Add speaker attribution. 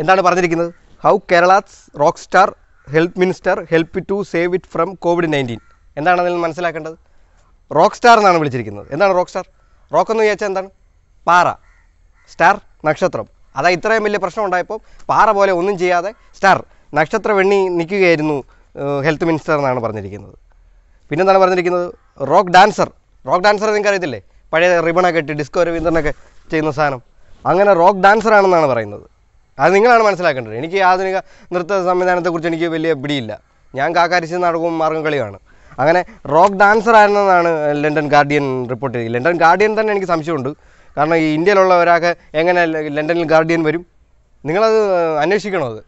Speaker 1: എന്താണ് പറഞ്ഞിരിക്കുന്നത്? How Kerala's rock star health minister help to save it from Covid nineteen എന്താണ് അതിൽ മനസ്സിലാക്കേണ്ടത്? റോക്ക് സ്റ്റാർ എന്നാണ് വിളിച്ചിരിക്കുന്നത്. എന്താണ് റോക്ക് സ്റ്റാർ റോക്ക് എന്ന് ചോദിച്ചാൽ എന്താണ്? പാറ. സ്റ്റാർ നക്ഷത്രം. അതാ ഇത്രയും വലിയ പ്രശ്നം ഉണ്ടായപ്പോൾ പാറ പോലെ ഒന്നും ചെയ്യാതെ സ്റ്റാർ നക്ഷത്ര വെണ്ണി നിൽക്കുകയായിരുന്നു ഹെൽത്ത് മിനിസ്റ്റർ എന്നാണ് പറഞ്ഞിരിക്കുന്നത്. പിന്നെന്താണ് പറഞ്ഞിരിക്കുന്നത്? റോക്ക് ഡാൻസർ റോക്ക് ഡാൻസർ നിങ്ങൾക്ക് അറിയത്തില്ലേ? പഴയ റിബണൊക്കെ ഇട്ട് ഡിസ്കോ രവീന്ദ്രനൊക്കെ ചെയ്യുന്ന സാധനം. അങ്ങനെ റോക്ക് ഡാൻസർ ആണെന്നാണ് പറയുന്നത്. അത് നിങ്ങളാണ് മനസ്സിലാക്കേണ്ടത്. എനിക്ക് ആധുനിക നൃത്ത സംവിധാനത്തെക്കുറിച്ച് എനിക്ക് വലിയ പിടിയില്ല. ഞാൻ കാക്കാരിച്ച് നടക്കും മാർഗം കളിയാണ് അങ്ങനെ റോക്ക് ഡാൻസർ ആയിരുന്നതാണ് ലണ്ടൻ ഗാർഡിയൻ റിപ്പോർട്ട് ചെയ്തത്. ലണ്ടൻ ഗാർഡിയൻ തന്നെ എനിക്ക് സംശയമുണ്ട്. കാരണം ഈ ഇന്ത്യയിലുള്ള ഒരാൾക്ക് എങ്ങനെ ലണ്ടനിൽ ഗാർഡിയൻ വരും? നിങ്ങളത് അന്വേഷിക്കണോ അത്?